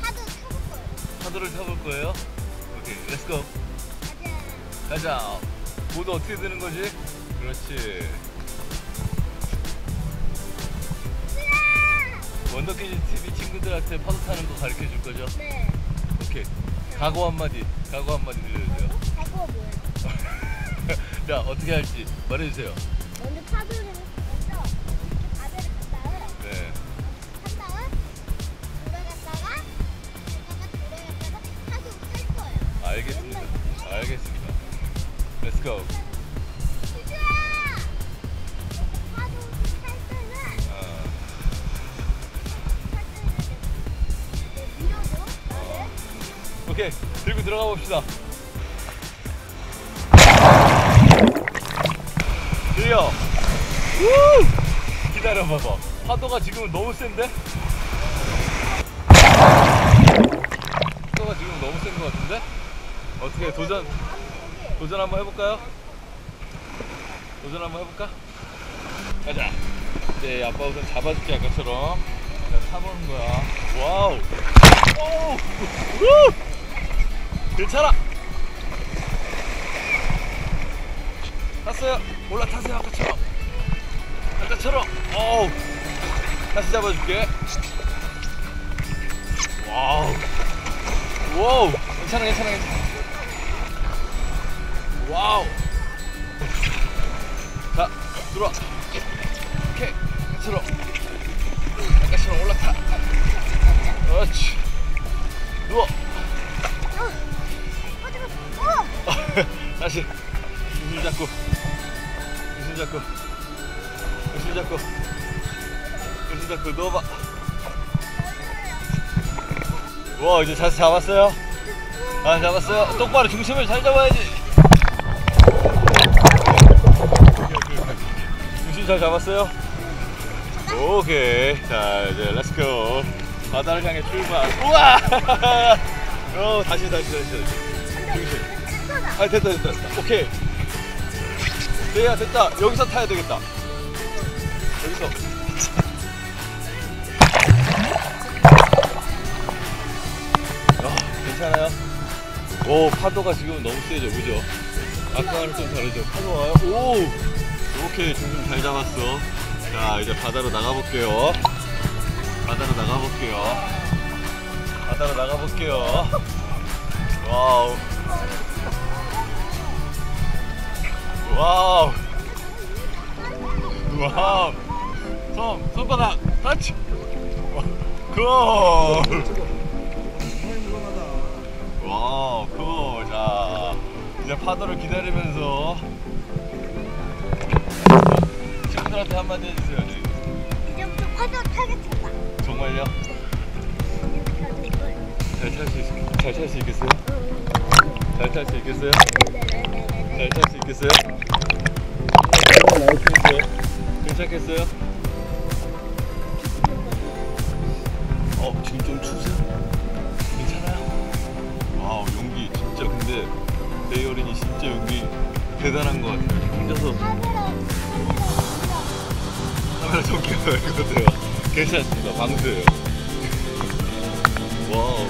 파도 타볼 거예요. 파도를 타볼 거예요. 오케이, let's go. 가자. 가자. 보드 어떻게 드는 거지? 그렇지. 원더키즈 TV 친구들한테 파도 타는 거 가르쳐 줄 거죠? 네. 오케이. 각오 한마디, 각오 한마디 들려주세요. 각오 뭐예요? 자, 어떻게 할지 말해주세요. 먼저 파도를 알겠습니다. 알겠습니다. 탈 때는 아. 오케이. 들고 들어가 봅시다. 들려. 기다려 봐봐. 파도가 지금 너무 센데? 파도가 지금 너무 센 것 같은데? 어떻게 도전 도전 한번 해볼까요? 도전 한번 해볼까? 가자. 이제 아빠 우선 잡아줄게 아까처럼. 자, 타보는 거야. 와우. 오. 우! 괜찮아. 탔어요. 올라타세요 아까처럼. 아까처럼. 어우. 다시 잡아줄게. 와우. 와우. 괜찮아 괜찮아 괜찮아. 와우. 자 들어와. 오케이. 아까처럼. 아까처럼 올라타. 그렇지. 누워. 어! 다시 중심 잡고 중심 잡고 중심 잡고 중심 잡고 누워봐 와 이제 자세 잡았어요? 아 잡았어요? 똑바로 중심을 잘 잡아야지 잘 잡았어요? 오케이. 자 이제 let's go 바다를 향해 출발. 우와! 어 다시 다시 다시 다시. 아 됐다 됐다 오케이. 네야 됐다. 여기서 타야 되겠다. 여기서. 아 괜찮아요? 오 파도가 지금 너무 세죠 그죠? 아까와는 좀 다르죠? 파도 와요 오 오케이 중심 잘 잡았어 자 이제 바다로 나가볼게요. 바다로 나가볼게요. 바다로 나가볼게요. 와우. 와우. 와우. 손 손바닥. 터치. Good. 와우 good 자 이제 파도를 기다리면서 친구들한테 한마디 해주세요 네. 이제부터 파도 타겠습니다. 정말요? 잘 탈 수 있, 잘탈 수 있겠어요? 잘 탈 수 있겠어요? 잘 탈 수 있겠어요? 괜찮겠어요? 괜찮겠어요? 어 지금 좀 추우세요? 괜찮아요? 와우 연기 진짜 근데 재이 어린이 진짜 연기 대단한 것 같아요 혼자서 카메라 전기가 있거든요 괜찮습니다. 방수예요. 와우.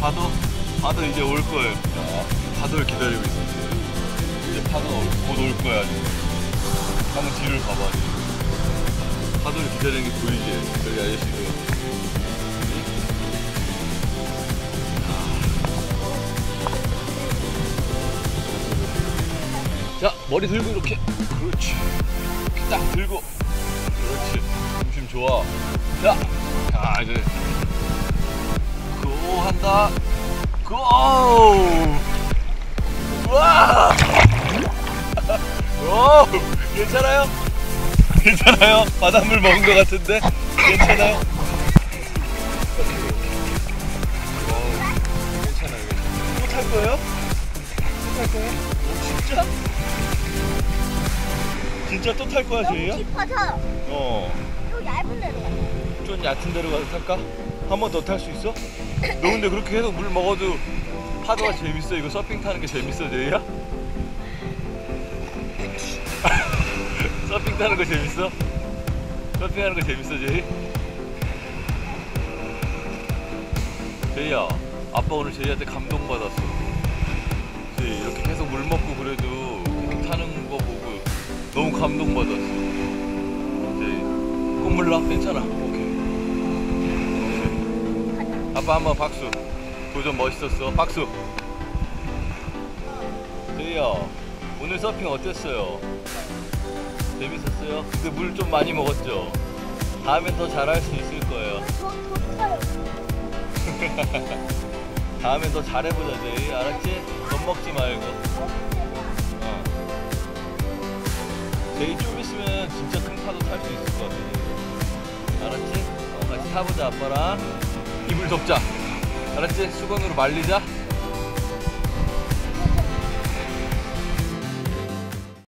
파도? 파도 이제 올 거예요. 자, 파도를 기다리고 있습니다. 이제 파도가 곧 올 거야 지금. 한번 뒤를 봐봐 지금. 파도를 기다리는 게 보이지? 저기 아저씨도 자 머리 들고 이렇게. 그렇지 딱 들고 그렇지 중심 좋아 자, 자 이제 고 한다 고 와! 오! 괜찮아요? 괜찮아요? 바닷물 먹은 것 같은데? 괜찮아요? 오, 괜찮아요. 또탈 거예요? 또 탈 거예요? 오, 진짜? 진짜 또 탈 거야, 너무 저희야? 깊어서 어. 또 얇은 데로 가. 좀 얕은 데로 가서 탈까? 한 번 더 탈 수 있어? 너 근데 그렇게 계속 물 먹어도 파도가 재밌어? 이거 서핑 타는 게 재밌어, 저희야? 서핑 타는 거 재밌어? 서핑하는 거 재밌어, 제이? 제이야, 아빠 오늘 제이한테 감동받았어. 너무 감동받았어 제이 콧물 나? 괜찮아 오케이 아빠 한번 박수 도전 멋있었어 박수 제이야 오늘 서핑 어땠어요? 재밌었어요? 근데 물 좀 많이 먹었죠? 다음엔 더 잘할 수 있을 거예요. 다음엔 더 잘해보자 제이 알았지? 겁먹지 말고 어. 제이 좀 있으면 진짜 큰 파도 탈 수 있을 것 같아 알았지? 어, 같이 타보자 아빠랑 이불 덮자 알았지? 수건으로 말리자